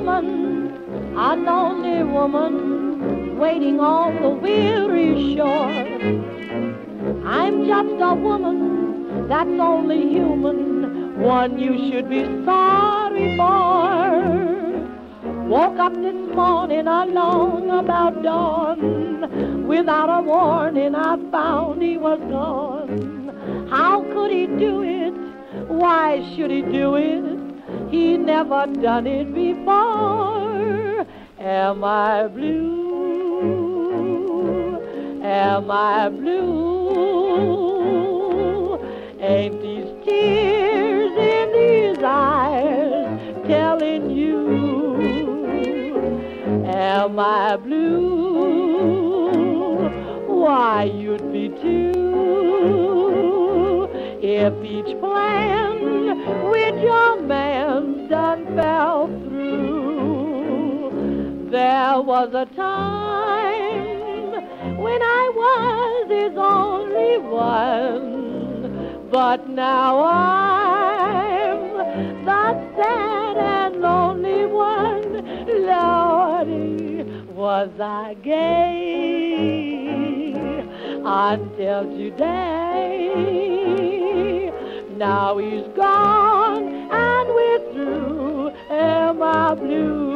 woman, a lonely woman, waiting on the weary shore. I'm just a woman that's only human, one you should be sorry for. Woke up this morning along about dawn, without a warning I found he was gone. How could he do it? Why should he do it? He never done it before. Am I blue? Am I blue? Ain't these tears in these eyes telling you? Am I blue? Why, you'd be too if each plan with your man There was a time when I was his only one, but now I'm the sad and lonely one. Lordy, was I gay until today? Now he's gone and we're through. Am I blue?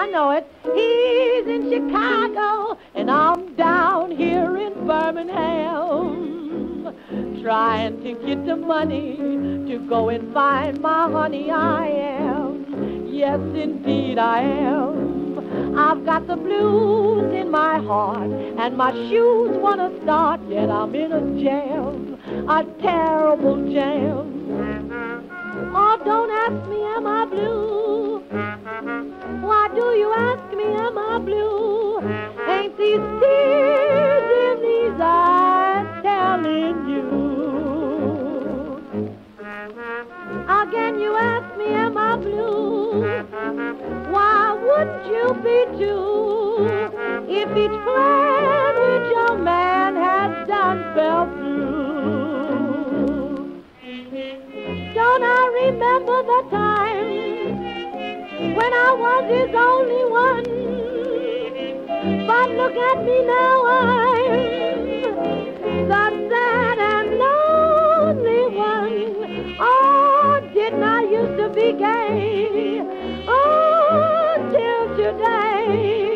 I know it. He's in Chicago and I'm down here in Birmingham trying to get the money to go and find my honey. I am, yes, indeed, I am. I've got the blues in my heart, and my shoes wanna start, yet I'm in a jam, a terrible jam. Oh, don't ask me, am I blue? Me, am I blue? Ain't these tears in these eyes telling you? Again, you ask me, am I blue? Why wouldn't you be too? If each plan which your man has done fell world is only one. But look at me now, I'm the sad and lonely one. Oh, didn't I used to be gay? Oh, till today.